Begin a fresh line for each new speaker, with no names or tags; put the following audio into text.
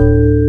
you.